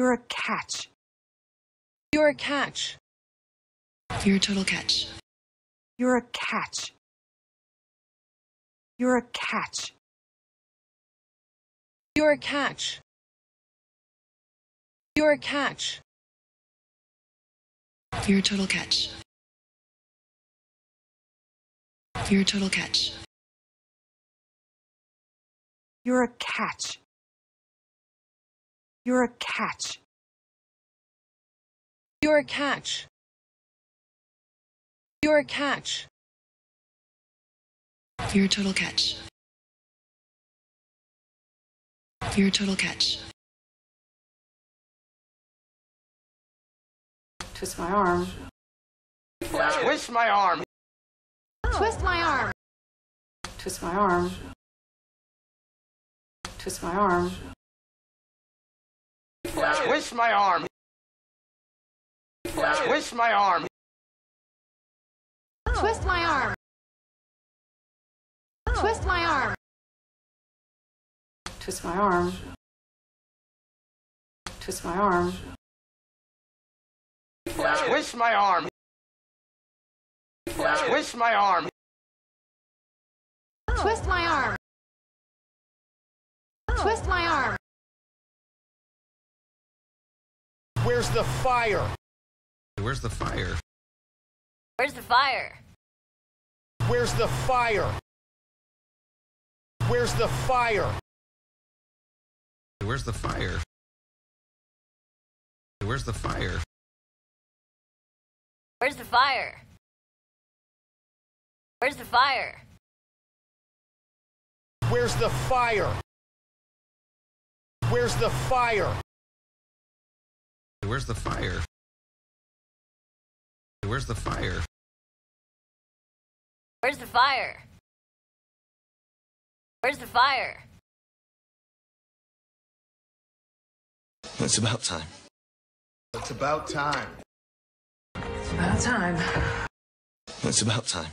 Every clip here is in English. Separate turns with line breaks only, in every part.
You're a catch.
You're a catch.
You're a total catch.
You're a catch. You're a catch.
You're a catch. You're a catch.
You're a total catch. You're a total catch.
You're a catch. You're a catch.
You're a catch. You're a catch.
You're a total catch. You're a total catch.
Twist my arm.
Twist my arm.
Twist my arm.
Twist my arm. Twist my arm.
Twist my arm. Twist my arm.
Twist my arm. Twist my arm.
Twist my arm. Twist my arm.
Twist my arm. Twist my arm.
Twist my arm.
Where's the fire?
Where's the fire?
Where's the fire?
Where's the fire? Where's the fire?
Where's the fire? Where's the fire?
Where's the fire? Where's the fire?
Where's the fire? Where's the fire?
Where's the fire? Where's the fire?
Where's the fire? Where's the fire?
It's about time.
It's about time.
It's about time.
It's about time.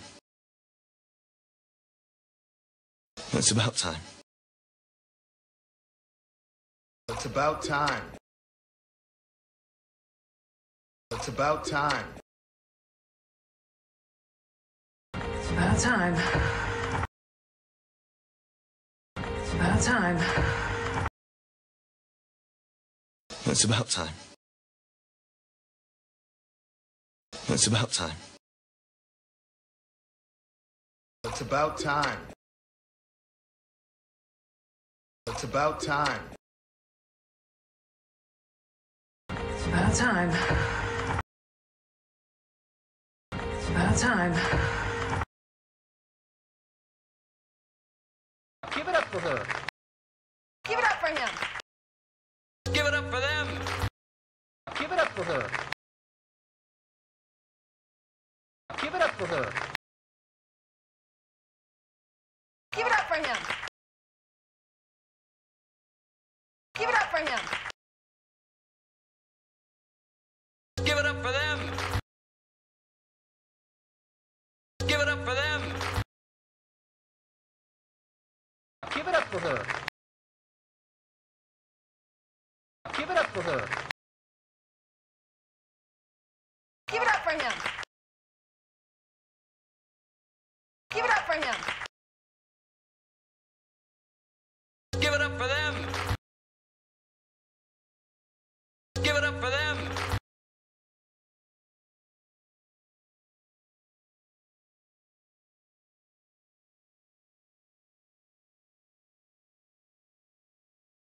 It's about time.
It's about time. It's about time.
It's about time. It's about time.
It's about time. It's about time.
It's about time. It's about time.
It's about time. About time.
Give it up for her.
Give it up for him.
Give it up for them. Give it up for her. Give it up for her.
Give it up for him. Give it up for him.
Give it up for them. Up for her. Give it up for her.
Give it up for him. Give it up for him.